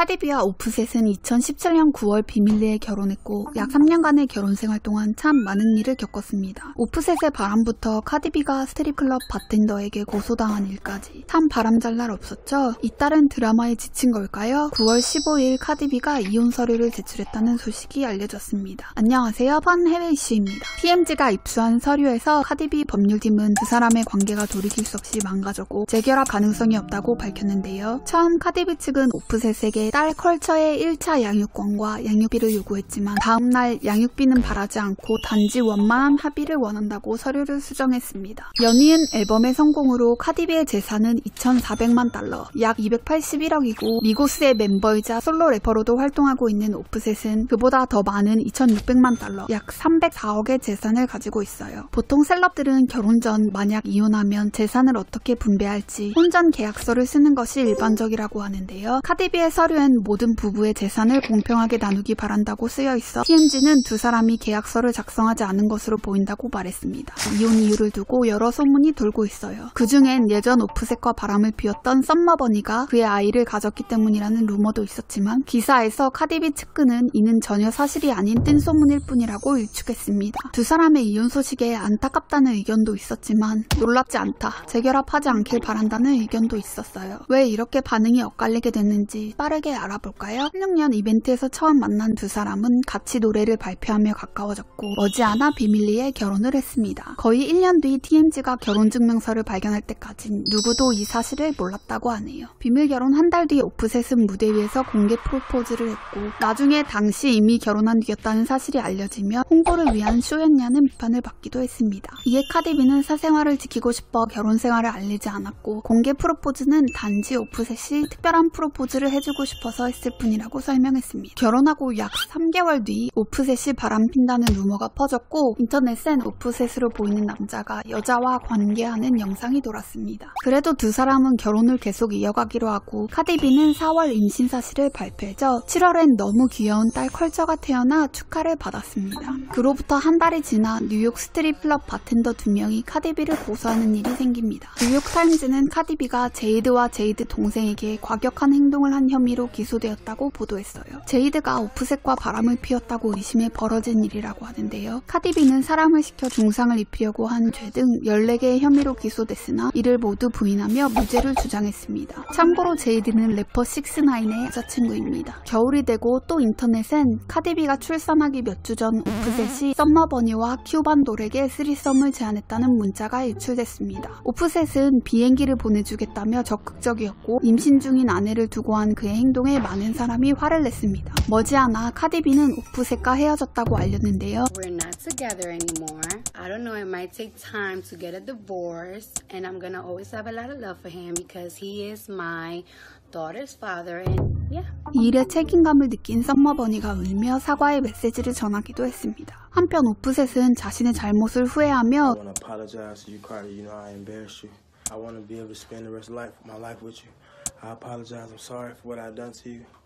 카디비와 오프셋은 2017년 9월 비밀리에 결혼했고 약 3년간의 결혼 생활 동안 참 많은 일을 겪었습니다. 오프셋의 바람부터 카디비가 스트립클럽 바텐더에게 고소당한 일까지 참 바람잘 날 없었죠. 잇따른 드라마에 지친 걸까요? 9월 15일 카디비가 이혼 서류를 제출했다는 소식이 알려졌습니다. 안녕하세요. 펀 해외 이슈입니다. TMZ가 입수한 서류에서 카디비 법률팀은 두 사람의 관계가 돌이킬 수 없이 망가졌고 재결합 가능성이 없다고 밝혔는데요. 처음 카디비 측은 오프셋에게 딸 컬처의 1차 양육권과 양육비를 요구했지만 다음날 양육비는 바라지 않고 단지 원만한 합의를 원한다고 서류를 수정했습니다. 연이은 앨범의 성공으로 카디비의 재산은 2,400만 달러, 약 281억이고 미고스의 멤버이자 솔로 래퍼로도 활동하고 있는 오프셋은 그보다 더 많은 2,600만 달러, 약 304억의 재산을 가지고 있어요. 보통 셀럽들은 결혼 전 만약 이혼하면 재산을 어떻게 분배할지 혼전 계약서를 쓰는 것이 일반적이라고 하는데요. 카디비의 서류 엔 모든 부부의 재산을 공평하게 나누기 바란다고 쓰여 있어 TMZ는 두 사람이 계약서를 작성하지 않은 것으로 보인다고 말했습니다. 이혼 이유를 두고 여러 소문이 돌고 있어요. 그중엔 예전 오프셋과 바람을 피웠던 썸머버니가 그의 아이를 가졌기 때문이라는 루머도 있었지만 기사에서 카디비 측근은 이는 전혀 사실이 아닌 뜬 소문일 뿐이라고 일축했습니다. 두 사람의 이혼 소식에 안타깝다는 의견도 있었지만 놀랍지 않다. 재결합하지 않길 바란다는 의견도 있었어요. 왜 이렇게 반응이 엇갈리게 됐는지 빠르게 알아볼까요? 16년 이벤트에서 처음 만난 두 사람은 같이 노래를 발표하며 가까워졌고 머지않아 비밀리에 결혼을 했습니다. 거의 1년 뒤 TMZ가 결혼증명서를 발견할 때까진 누구도 이 사실을 몰랐다고 하네요. 비밀 결혼 한 달 뒤 오프셋은 무대 위에서 공개 프로포즈를 했고 나중에 당시 이미 결혼한 뒤였다는 사실이 알려지며 홍보를 위한 쇼였냐는 비판을 받기도 했습니다. 이에 카디비는 사생활을 지키고 싶어 결혼 생활을 알리지 않았고 공개 프로포즈는 단지 오프셋이 특별한 프로포즈를 해주고 싶어서 했을 뿐이라고 설명했습니다. 결혼하고 약 3개월 뒤 오프셋이 바람핀다는 루머가 퍼졌고 인터넷엔 오프셋으로 보이는 남자가 여자와 관계하는 영상이 돌았습니다. 그래도 두 사람은 결혼을 계속 이어가기로 하고 카디비는 4월 임신 사실을 발표했죠. 7월엔 너무 귀여운 딸 컬처가 태어나 축하를 받았습니다. 그로부터 한 달이 지나 뉴욕 스트립 클럽 바텐더 두 명이 카디비를 고소하는 일이 생깁니다. 뉴욕타임즈는 카디비가 제이드와 제이드 동생에게 과격한 행동을 한 혐의로 기소되었다고 보도했어요. 제이드가 오프셋과 바람을 피웠다고 의심해 벌어진 일이라고 하는데요. 카디비는 사람을 시켜 중상을 입히려고 한 죄 등 14개의 혐의로 기소됐으나 이를 모두 부인하며 무죄를 주장했습니다. 참고로 제이드는 래퍼 6ix9ine의 여자친구입니다. 겨울이 되고 또 인터넷엔 카디비가 출산하기 몇 주 전 오프셋이 썸머버니와 큐반 돌에게 threesome을 제안했다는 문자가 유출됐습니다. 오프셋은 비행기를 보내주겠다며 적극적이었고 임신 중인 아내를 두고 한 그의 행동 에 많은 사람이 화를 냈습니다. 머지않아 카디비는 오프셋과 헤어졌다고 알렸는데요. We're not together anymore. I don't know, it might take time to get a divorce, and I'm gonna always have a lot of love for him because he is my daughter's father, and. 이 일에 책임감을 느낀 썸머버니가 울며 사과의 메시지를 전하기도 했습니다. 한편 오프셋은 자신의 잘못을 후회하며. I want to be able to spend the rest of life, my life with you.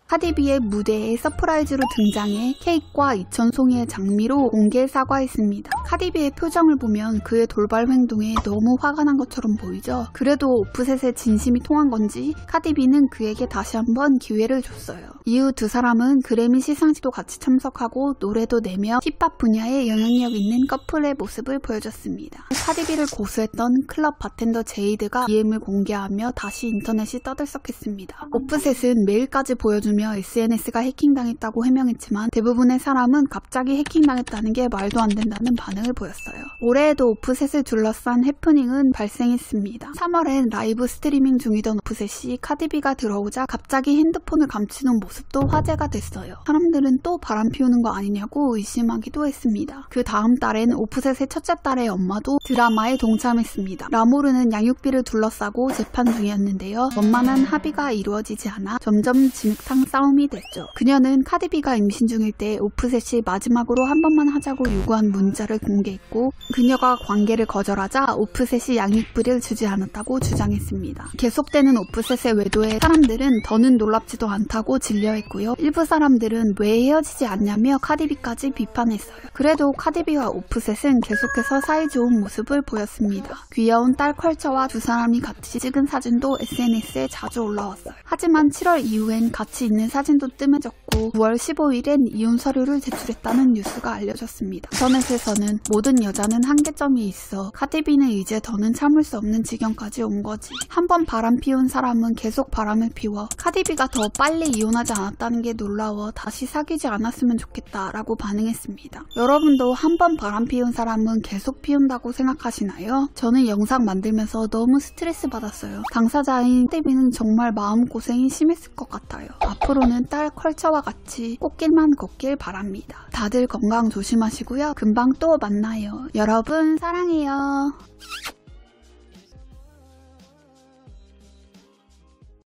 카디비의 무대에 surprise로 등장해 케이크와 2,000송이의 장미로 공개 사과했습니다. 카디비의 표정을 보면 그의 돌발 행동에 너무 화가 난 것처럼 보이죠? 그래도 오프셋의 진심이 통한 건지 카디비는 그에게 다시 한번 기회를 줬어요. 이후 두 사람은 그래미 시상식도 같이 참석하고 노래도 내며 힙합 분야에 영향력 있는 커플의 모습을 보여줬습니다. 카디비를 고소했던 클럽 바텐더 제이드가 DM을 공개하며 다시 인터넷이 떠들썩했습니다. 오프셋은 메일까지 보여주며 SNS가 해킹당했다고 해명했지만 대부분의 사람은 갑자기 해킹당했다는 게 말도 안 된다는 반응 을 보였어요. 올해에도 오프셋을 둘러싼 해프닝은 발생했습니다. 3월엔 라이브 스트리밍 중이던 오프셋이 카디비가 들어오자 갑자기 핸드폰을 감추는 모습도 화제가 됐어요. 사람들은 또 바람 피우는 거 아니냐고 의심하기도 했습니다. 그 다음 달엔 오프셋의 첫째 딸의 엄마도 드라마에 동참했습니다. 라모르는 양육비를 둘러싸고 재판 중이었는데요. 원만한 합의가 이루어지지 않아 점점 진흙탕 싸움이 됐죠. 그녀는 카디비가 임신 중일 때 오프셋이 마지막으로 한 번만 하자고 요구한 문자를 공개했고 그녀가 관계를 거절하자 오프셋이 양육비를 주지 않았다고 주장했습니다. 계속되는 오프셋의 외도에 사람들은 더는 놀랍지도 않다고 질려했고요. 일부 사람들은 왜 헤어지지 않냐며 카디비까지 비판했어요. 그래도 카디비와 오프셋은 계속해서 사이좋은 모습을 보였습니다. 귀여운 딸 컬처와 두 사람이 같이 찍은 사진도 SNS에 자주 올라왔어요. 하지만 7월 이후엔 같이 있는 사진도 뜸해졌고 9월 15일엔 이혼 서류를 제출했다는 뉴스가 알려졌습니다. 인터넷에서는 모든 여자는 한계점이 있어 카디비는 이제 더는 참을 수 없는 지경까지 온 거지. 한 번 바람 피운 사람은 계속 바람을 피워 카디비가 더 빨리 이혼하지 않았다는 게 놀라워 다시 사귀지 않았으면 좋겠다 라고 반응했습니다. 여러분도 한 번 바람 피운 사람은 계속 피운다고 생각하시나요? 저는 영상 만들면서 너무 스트레스 받았어요. 당사자인 카디비는 정말 마음고생이 심했을 것 같아요. 앞으로는 딸 컬처와 같이 꽃길만 걷길 바랍니다. 다들 건강 조심하시고요. 금방 또 만나요. 여러분 사랑해요.